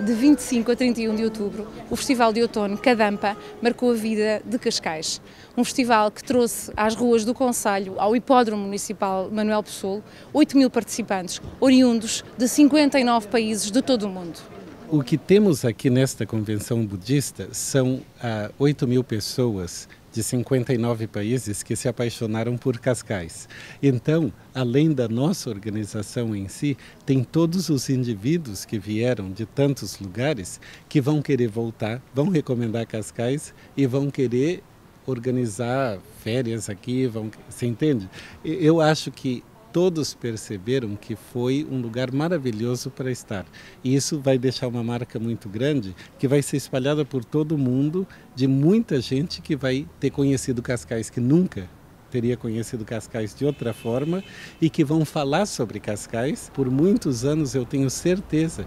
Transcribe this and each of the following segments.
de 25 a 31 de outubro, o Festival de Outono Cadampa marcou a vida de Cascais. Um festival que trouxe às ruas do Conselho, ao Hipódromo Municipal Manuel Pessoa, 8 mil participantes, oriundos de 59 países de todo o mundo. O que temos aqui nesta convenção budista são ah, 8 mil pessoas de 59 países que se apaixonaram por Cascais. Então, além da nossa organização em si, tem todos os indivíduos que vieram de tantos lugares que vão querer voltar, vão recomendar Cascais e vão querer organizar férias aqui, vão, você entende? Eu acho que todos perceberam que foi um lugar maravilhoso para estar. E isso vai deixar uma marca muito grande, que vai ser espalhada por todo o mundo, de muita gente que vai ter conhecido Cascais que nunca teria conhecido Cascais de outra forma e que vão falar sobre Cascais por muitos anos, eu tenho certeza.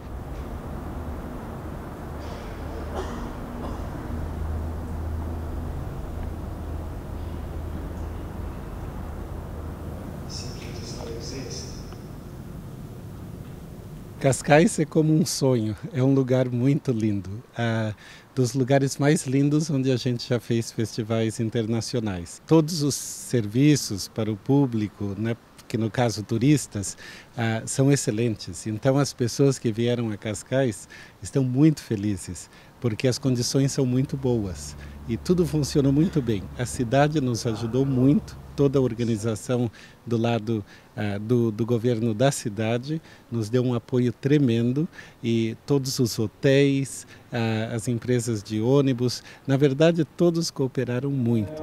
Cascais é como um sonho, é um lugar muito lindo. Ah, dos lugares mais lindos onde a gente já fez festivais internacionais. Todos os serviços para o público, né, que no caso turistas, ah, são excelentes. Então as pessoas que vieram a Cascais estão muito felizes, porque as condições são muito boas e tudo funciona muito bem. A cidade nos ajudou muito toda a organização do lado uh, do, do, governo da cidade nos deu um apoio tremendo e todos os hotéis, uh, as empresas de ônibus, na verdade todos cooperaram muito.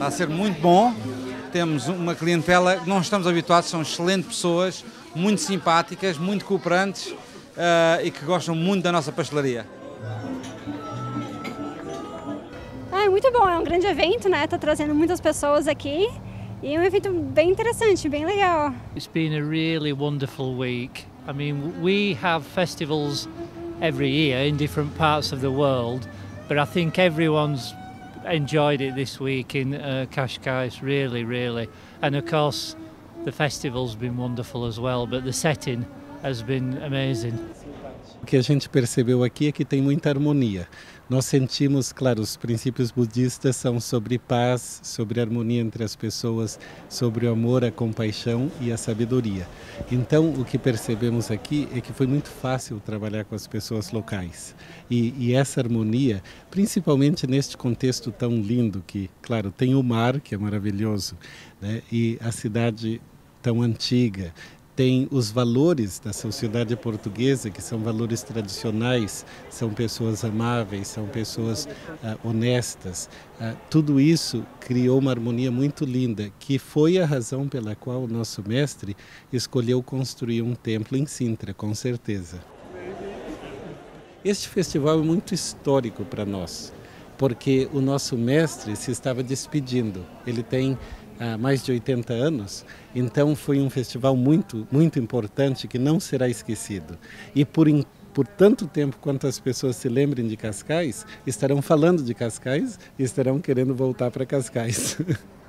Está a ser muito bom. Temos uma clientela que não estamos habituados, são excelentes pessoas, muito simpáticas, muito cooperantes uh, e que gostam muito da nossa pastelaria. Ah, é muito bom, é um grande evento, né? Está trazendo muitas pessoas aqui e é um evento bem interessante, bem legal. It's been a really wonderful week. I mean, we have festivals every year in different parts of the world, but I think everyone's enjoyed it this week in uh, Cascais, really, really. And of course, the festival's been wonderful as well, but the setting has been amazing. O que a gente percebeu aqui é que tem muita harmonia. Nós sentimos, claro, os princípios budistas são sobre paz, sobre harmonia entre as pessoas, sobre o amor, a compaixão e a sabedoria. Então, o que percebemos aqui é que foi muito fácil trabalhar com as pessoas locais. E, e essa harmonia, principalmente neste contexto tão lindo que, claro, tem o mar, que é maravilhoso, né? e a cidade tão antiga, tem os valores da sociedade portuguesa, que são valores tradicionais, são pessoas amáveis, são pessoas uh, honestas. Uh, tudo isso criou uma harmonia muito linda, que foi a razão pela qual o nosso mestre escolheu construir um templo em Sintra, com certeza. Este festival é muito histórico para nós, porque o nosso mestre se estava despedindo. Ele tem há mais de 80 anos. Então foi um festival muito, muito importante que não será esquecido. E por, por tanto tempo quanto as pessoas se lembrem de Cascais, estarão falando de Cascais e estarão querendo voltar para Cascais.